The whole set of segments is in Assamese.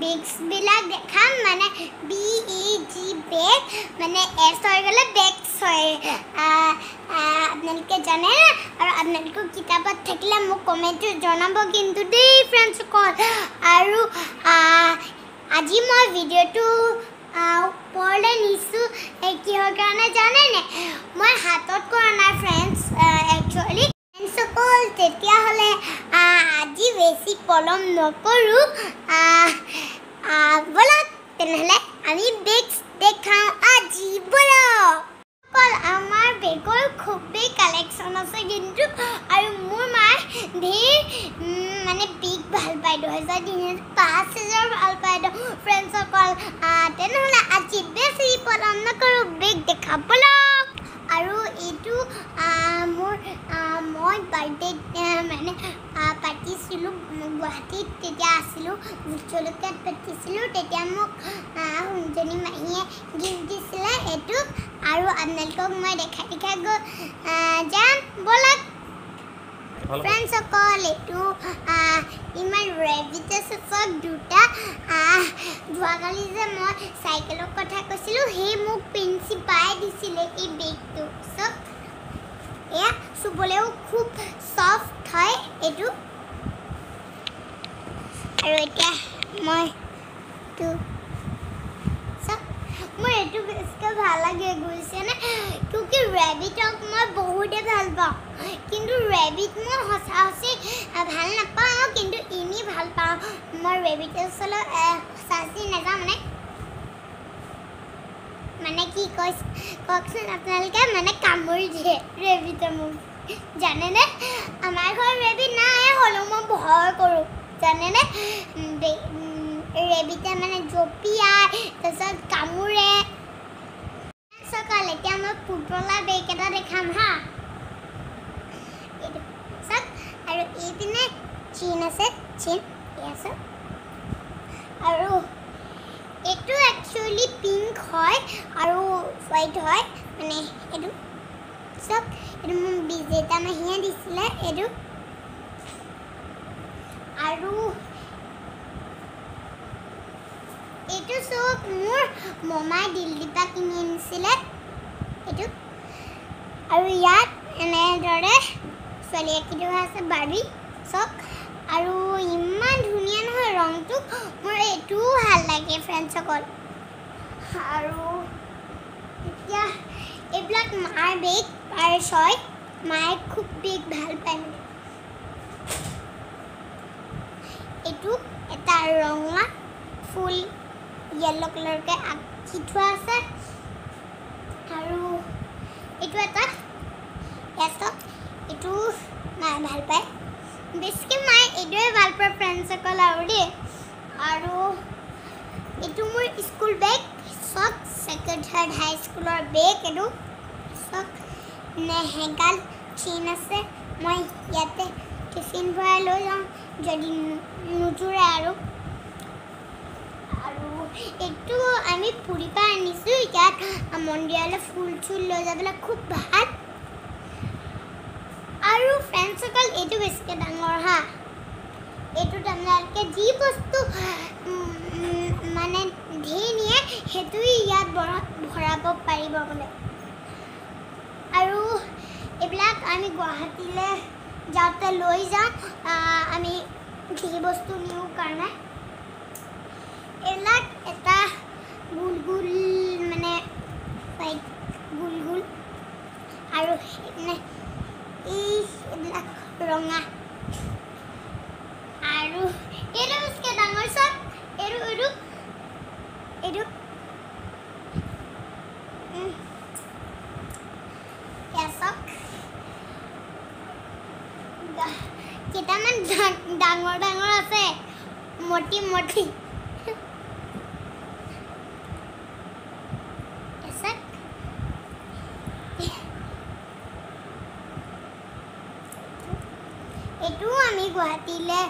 বেগছবিলাক দেখাম মানে বি ই জি বেগ মানে এছ হৈ গ'লে বেগছ হয় আপোনালোকে জানে আৰু আপোনালোকৰ কিতাপত থাকিলে মোক কমেণ্টত জনাব কিন্তু দেই ফ্ৰেণ্ডছসকল আৰু আজি মই ভিডিঅ'টো ওপৰলৈ নিছোঁ এই কিহৰ কাৰণে জানেনে মই হাতত কৰা নাই ফ্ৰেণ্ডছ একচুৱেলি ফ্ৰেণ্ডছসকল তেতিয়াহ'লে বেছি পলম নকৰোঁ ব'লক তেনেহ'লে আমি বেগ দেখাওঁ আজি ব'লক অকল আমাৰ বেগৰ খুবেই কালেকশ্যন আছে কিন্তু আৰু মোৰ ধেৰ উম, মানে বেগ ভাল পায় দুহেজাৰ তিনি পাঁচ হাজাৰ ভাল পায় ফ্ৰেণ্ডছসকল তেনেহ'লে আজি বেছি পলম নকৰোঁ বেগ দেখা ব'লক আৰু এইটো মোৰ মই বাৰ্থডে মানে পাতিছিলোঁ গুৱাহাটীত তেতিয়া আছিলোঁ জলকীয়াত পাতিছিলোঁ তেতিয়া মোক সোণজনী মাহীয়ে গিফ্ট দিছিলে এইটো আৰু আপোনালোকক মই দেখাই দেখাই গৈ যাম ব'লক ফ্ৰেণ্ডছসকল এইটো ইমান ৰেবিট আছে চব দুটা যোৱাকালি যে মই চাইকেলৰ কথা কৈছিলোঁ সেই মোক প্ৰিন্সিপাই দিছিলে এই বেগটো চব এয়া চুবলৈও খুব চফ্ট হয় এইটো আৰু এতিয়া মই এইটো মোৰ এইটো বেছিকৈ ভাল লাগে বুজিছেনে কিউকি ৰেবিটক মই বহুতেই ভাল পাওঁ কিন্তু ৰেবিট মই সঁচা সঁচি ভাল নাপাওঁ কিন্তু এনেই ভাল পাওঁ মই ৰেবিটৰ ওচৰলৈ সঁচা সঁচি নাযাওঁ মানে মানে কি কৈছে কওকচোন আপোনালোকে মানে কামুৰি দিয়ে ৰেবিটে মোক জানেনে আমাৰ ঘৰত ৰেবিট নাই হ'লেও মই ভয় কৰোঁ উম, ৰেবিটে মানে জঁপিয়াই তাৰপিছত কামোৰে। চকাল এতিয়া মই পুতলা বেগ এটা দেখাম হা। চাওক আৰু এইপিনে চিন আছে চিন আছে। আৰু এইটো একচুৱেলি পিংক হয় আৰু হোৱাইট হয় মানে এইটো। চাওক এইটো মোক বিজেতা মাহীয়ে দিছিলে এইটো। আৰু এইটো চব মোৰ মমাই দিল্লীৰ পৰা কিনি আনিছিলে এইটো আৰু ইয়াত এনেদৰে ছোৱালী থোৱা আছে বাৰ্বি চক আৰু ইমান ধুনীয়া নহয় ৰংটো মোৰ এইটোও ভাল লাগে ফ্ৰেণ্ডছসকল আৰু এতিয়া এইবিলাক মাৰ বেগ পাৰ্চ হয় মায়ে খুব বেগ ভাল পায় মানে এইটো এটা ৰঙা ফুল য়েল্ল' কালাৰকৈ আঁকি থোৱা আছে। আৰু এইটো এটা ইয়াত এইটো মায়ে ভাল পায়। বেছিকৈ মায়ে এইটোৱে ভাল পায় ফ্ৰেণ্ডছসকল আৰু দেই। আৰু এইটো মোৰ স্কুল বেগ চব ছেকেণ্ড থাৰ্ড হাই স্কুলৰ বেগ এইটো চব নেহেগাল চিন আছে মই ইয়াতে টিফিন ভৰাই লৈ যাওঁ। যদি নোজোৰে আৰু। আৰু এইটো আমি পুৰীৰ পৰা আনিছোঁ ইয়াত মন্দিৰলৈ ফুল চুল লৈ যাবলৈ খুব ভাল। আৰু ফ্ৰেণ্ডছসকল এইটো বেছিকৈ ডাঙৰ হা। এইটোত আপোনালোকে যি বস্তু মানে ধেৰ নিয়ে সেইটোৱে ইয়াত ভৰা- ভৰাব পাৰিব মানে আৰু এইবিলাক আমি গুৱাহাটীলৈ যাওঁতে লৈ যাওঁ আমি ধেৰ বস্তু নিওঁ কাৰণে এইবিলাক এটা গোল গোল মানে গোল গোল আৰু মানে এই এইবিলাক ৰঙা। আৰু এইটো ডাঙৰ চাওক এইটো এইটো এইটো উম, এয়া চাওক গা- কেইটামান ডাঙৰ ডাঙৰ আছে। এয়া চাওক। এইটোও আমি গুৱাহাটীলৈ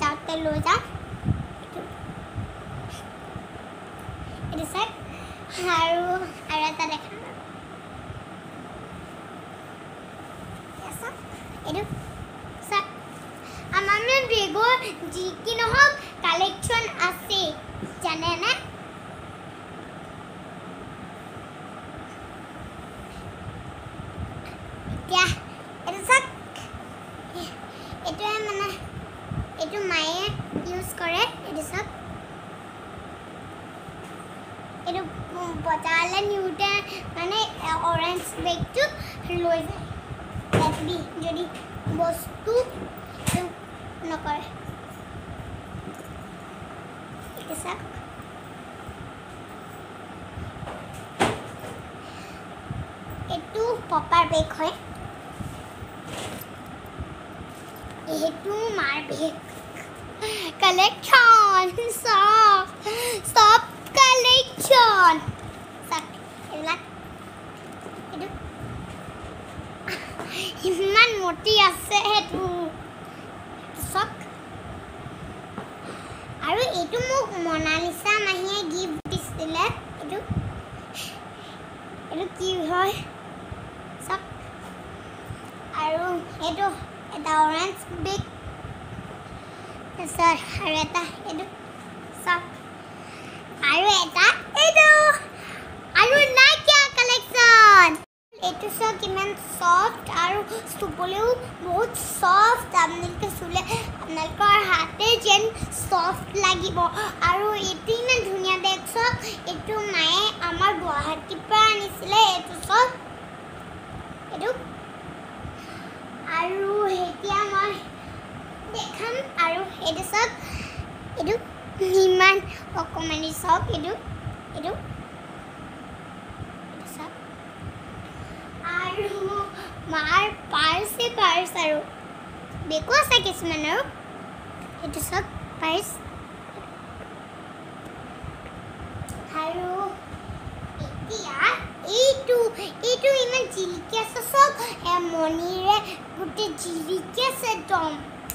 যাওঁতে লৈ যাওঁ। এইটো- এইটো চাওক আৰু আৰু এটা ৰেগো যি কি নহওক কালেকশ্যন আছে জানেনে এইটোৱে মানে এইটো মায়ে ইউজ কৰে এইটো চব এইটো বজাৰলে নিওঁতে মানে অৰেঞ্জ বেগটো লৈ যায়। যদি বস্তু নকৰে চাওক এইটো পপাৰ বেগ হয় এইটো মাৰ বেগ কালেকশ্যন চব চব কালেকশ্যন এইবিলাক এইটো ইমান মতি আছে সেইটো চাওক আৰু এইটো মোক মনালিছা মাহীয়ে গিফ্ট দিছিলে এইটো এইটো কি হয় চাওক আৰু এইটো এটা অৰেঞ্জ বেগ তাৰপিছত আৰু এটা এইটো চাওক আৰু এটা এইটো আৰু নাইকিয়া কালেকশ্যন এইটো চাওক কিমান চফ্ট আৰু চুবলৈও বহুত চফ্ট আপোনালোকে চুলে আপোনালোকৰ হাতে যেন চফ্ট লাগিব আৰু এইটো ইমান ধুনীয়া বেগ চাওক এইটো মায়ে আমাৰ গুৱাহাটীৰ পৰা আনিছিলে এইটো চাওক এইটো আৰু এতিয়া মই দেখাম এইটো চাওক এইটো ইমান অকণমানি চাওক এইটো এইটো চাওক আৰু মাৰ পাৰ্চে পাৰ্চ আৰু বেগো আছে কিছুমান আৰু এইটো চাওক পাৰ্চ আৰু এতিয়া এইটো এইটো ইমান জিলিকি আছে চব মণিৰে গোটেই জিলিকি আছে একদম।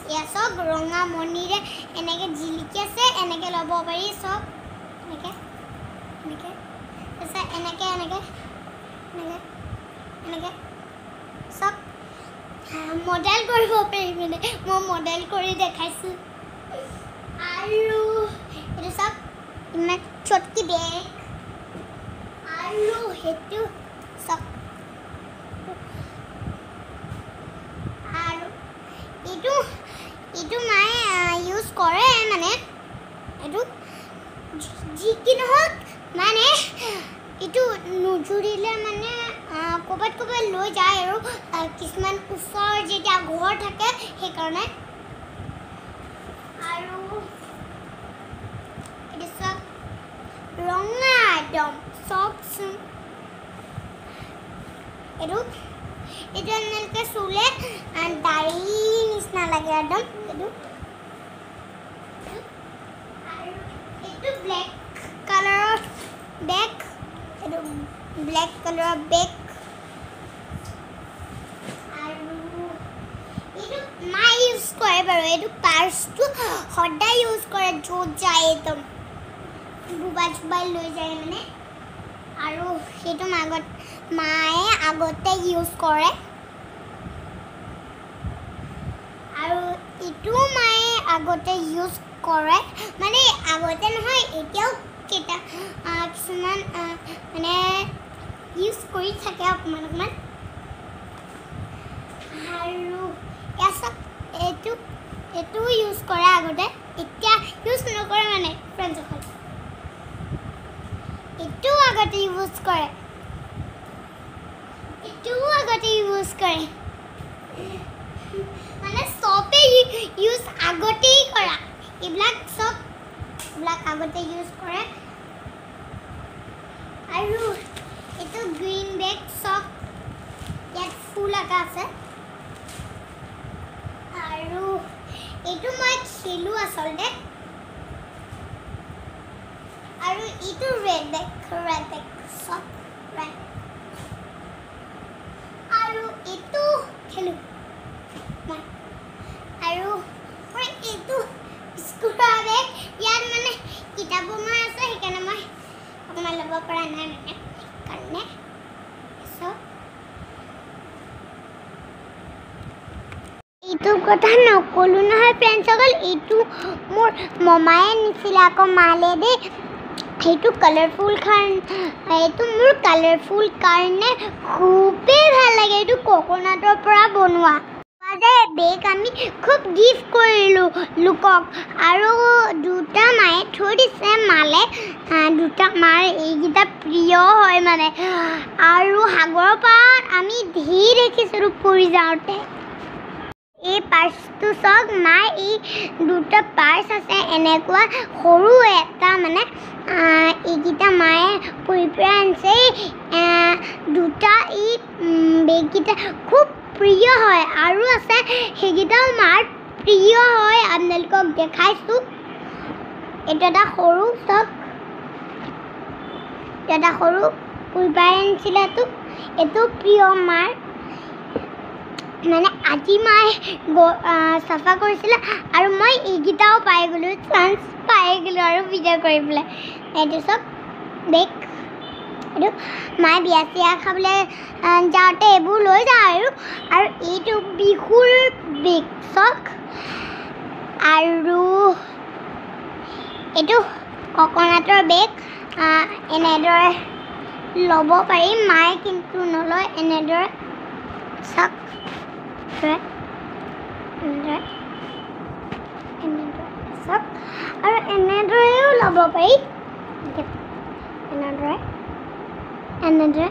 এয়া চব ৰঙা মণিৰে এনেকৈ জিলিকি আছে এনেকৈ ল'ব পাৰি চব। এনেকৈ এনেকৈ তাৰপিছত এনেকৈ এনেকৈ এনেকৈ এনেকৈ চব। মডেল কৰিব পাৰি মানে মই মডেল কৰি দেখাইছোঁ। আৰু এইটো চব ইমান চটকি বেগ আৰু সেইটো চব আৰু এইটো এইটো মায়ে ইউজ কৰে মানে এইটো যি- কি নহওক মানে এইটো নুজুৰিলে মানে ক'ৰবাত ক'ৰবাত লৈ যায় আৰু কিছুমান ওচৰ যেতিয়া ঘৰ থাকে সেইকাৰণে। আৰু চব ৰঙা একদম এইটো এইটো এনেকৈ চুলে দাড়ি নিচিনা লাগে একদম এইটো আৰু এইটো ব্লেক কালাৰৰ বেগ এইটো ব্লেক কালাৰৰ বেগ আৰু এইটো মায়ে কৰে বাৰু এইটো পাৰ্চটো সদায় ইউজ কৰে য'ত যায় একদম। ডুবাই চুবাই লৈ যায় মানে। আৰু সেইটো আগত মায়ে আগতে ইউজ কৰে। আৰু ইটোও মায়ে আগতে ইউজ কৰে। মানে আগতে নহয় এতিয়াও কেইটা কিছুমান মানে ইউজ কৰি থাকে অকণমান অকণমান আৰু এয়া চাওক এইটো এইটোও ইউজ কৰে আগতে এতিয়া ইউজ নকৰে মানে ফ্ৰেণ্ডসকল এইটোও আগতে ইউজ কৰে। এইটোও আগতে ইউজ কৰে। মানে চবেই ইউজ আগতেই কৰা। এইবিলাক চব এইবিলাক আগতে ইউজ কৰে। আৰু এইটো গ্ৰীণ বেগ চব ইয়াত ফুল এটা আছে। আৰু এইটো মই খেলোঁ আচলতে আৰু এইটো ৰেড বেগ ৰেড বেগ চব ৰেড আৰু এইটো খেলোঁ আৰু মই এইটো স্কুটাৰ ইয়াত মানে কিতাপো মই আছে সেইকাৰণে মই অকণমান ল'ব পৰা নাই মানে সেইকাৰণে চব এইটো কথা নক'লোঁ নহয় ফ্ৰেণ্ডসকল এইটো মোৰ মমায়ে নিছিলে আকৌ মালে দেই। সেইটো কালাৰফুল কাৰণে এইটো মোৰ কালাৰফুল কাৰণে খুবেই ভাল লাগে। এইটো ককনাটৰ পৰা বনোৱা। বেগ আমি খুব গিফ্ট কৰিলোঁ লোকক। আৰু দুটা মায়ে থৈ দিছে মালে। দুটা মাৰ এইকেইটা প্ৰিয় হয় মানে। আৰু সাগৰৰ পাৰত আমি ধেৰ দেখিছিলোঁ ফুৰি যাওঁতে। এই পাৰ্চটো চাওক মাৰ এই দুটা পাৰ্চ আছে এনেকুৱা সৰু এটা মানে এইকেইটা মায়ে ফুৰাই আনিছে। দুটা উম, বেগকেইটা খুব প্ৰিয় হয় আৰু আছে সেইকেইটাও মাৰ প্ৰিয় হয় আপোনালোকক দেখাইছোঁ। এইটো এটা সৰু চাওক এইটো এটা সৰু ফুৰাই আনিছিলে এইটো এইটো প্ৰিয় মাৰ। মানে আজি আহ, চাফা কৰিছিলে আৰু মই এইকেইটাও পাই গ'লোঁ চান্স পাই গ'লোঁ আৰু ভিডিঅ' কৰি পেলাই এইটো চব বেগ এইটো মায়ে বিয়া চিয়া খাবলৈ যাওঁতে এইবোৰ লৈ যাওঁ আৰু আৰু এইটো বিহুৰ বেগ চক আৰু এইটো ককনাটৰ বেগ এনেদৰে ল'ব পাৰি। মায়ে কিন্তু নলয় এনেদৰে চাওক চাওক আৰু এনেদৰেও ল'ব পাৰি এনেদৰে এনেদৰে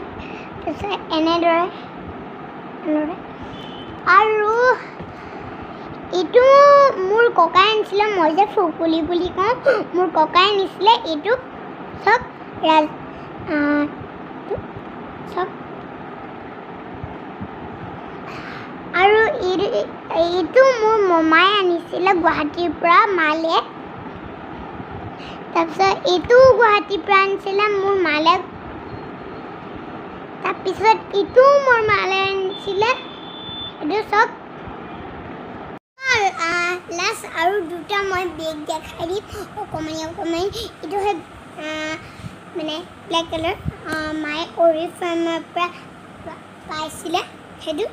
তাৰপিছত এনেদৰে আৰু এইটো মোৰ ককাই আনিছিলে মই যে ফুকুলি বুলি কওঁ মোৰ ককাই আনিছিলে এইটো চাওক ৰাজ আহ, এইটো চাওক আৰু এই- এইটো মোৰ মমাই আনিছিলে গুৱাহাটীৰ পৰা মালে। তাৰপিছত এইটোও গুৱাহাটীৰ পৰা আনিছিলে মোৰ মালে। তাৰপিছত ইটোও মোৰ মালে আনিছিলে এইটো চব। লাষ্ট আৰু দুটা মই বেগ দেখাই দিম অকণমানি অকণমানি এইটো হয় মানে ব্লেক কালাৰ মায়ে অৰি ফাৰ্মৰ পৰা পাইছিলে সেইটো।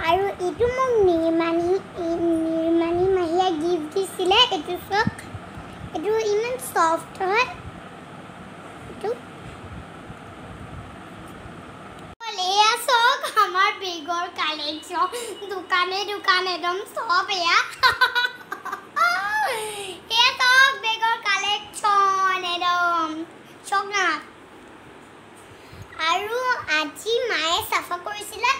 আৰু এইটো মোক নিৰ্মাণী নিৰ্মাণী মাহীয়ে গিফ্ট দিছিলে। এইটো চাওক এইটো ইমান চফ্ট হয়। এইটো। এয়া চাওক আমাৰ বেগৰ কালেকশ্যন দোকানে দোকান একদম চব এয়া চাওক বেগৰ কালেকশ্যন একদম চাওক না আৰু আজি মায়ে চাফা কৰিছিলে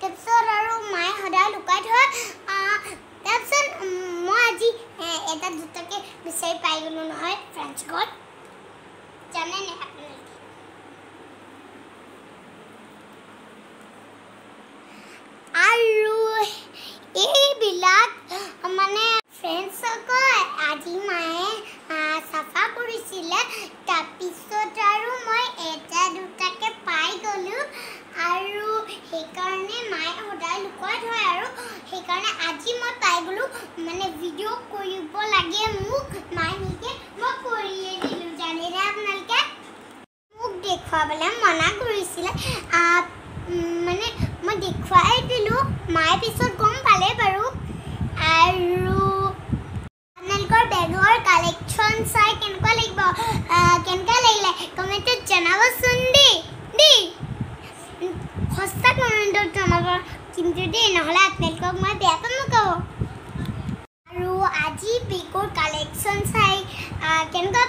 তাৰপিছত আৰু মায়ে সদায় লুকাই থয় আহ, তাৰপিছত উম, মই আজি এ, এটা দুটাকৈ বিচাৰি পাই গ'লোঁ নহয় ফ্ৰেঞ্চ ঘৰত জানে নে আপোনালোকে আৰু এইবিলাক মানে ফ্ৰেণ্ডছকৈ আজি মায়ে আহ, চাফা কৰিছিলে তাৰপিছত আৰু মই এটা দুটাকৈ পাই গ'লোঁ আৰু সেইকাৰণে মায়ে সদায় লুকুৱাই থয় আৰু সেইকাৰণে আজি মই পাই গ'লোঁ মানে ভিডিঅ' কৰিব লাগে মোক নিজে মই কৰিয়ে দিলোঁ। জানেনে আপোনালোকে? মোক দেখুৱাবলৈ মনা কৰিছিলে। মানে মই দেখুৱাই দিলোঁ। মায়ে পিছত গম পালে বাৰু। আৰু আপোনালোকৰ বেগৰ কালেকশ্যন চাই কেনেকুৱা লাগিব আহ, কেনেকুৱা লাগিলে কমেণ্টত জনাবচোন দেই দেই উম, সঁচা কমেণ্টত জনাব দেই নহ'লে আপোনালোকক মই বেয়া পাম নকওঁ আৰু আজি কালেকশ্যন চাই কেনেকুৱা